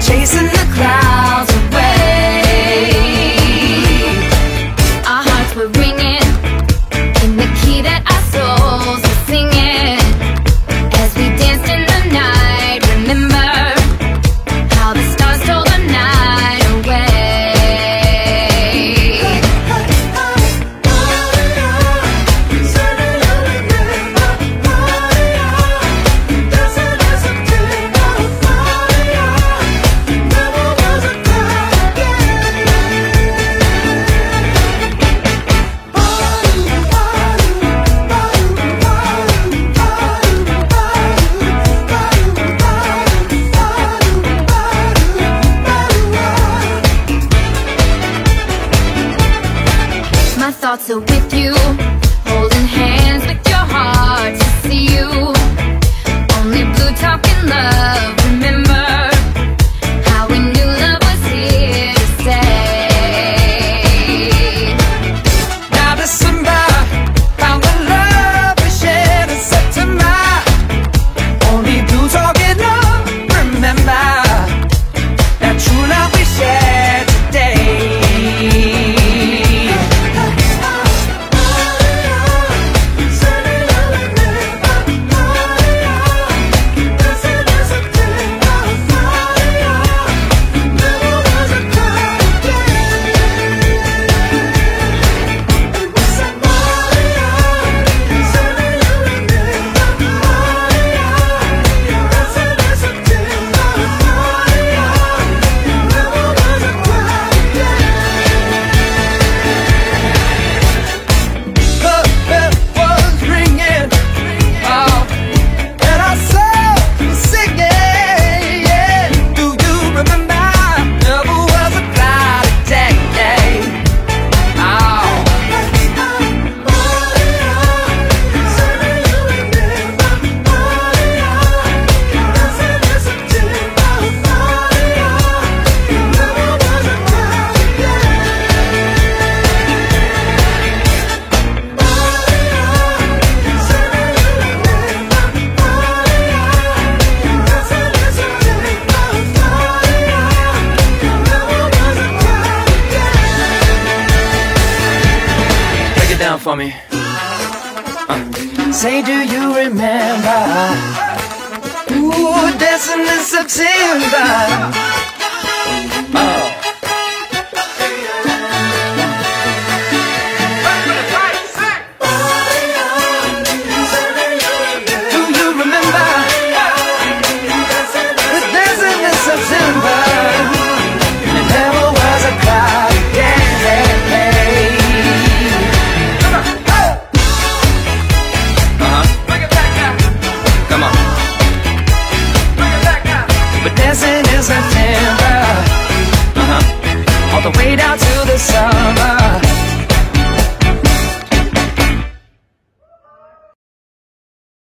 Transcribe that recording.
chasing thoughts are with you Holding hands with your heart to see you. Only blue talking love. for me. Uh. Say, do you remember? Ooh, dancing in September. September uh -huh. All the way down to the summer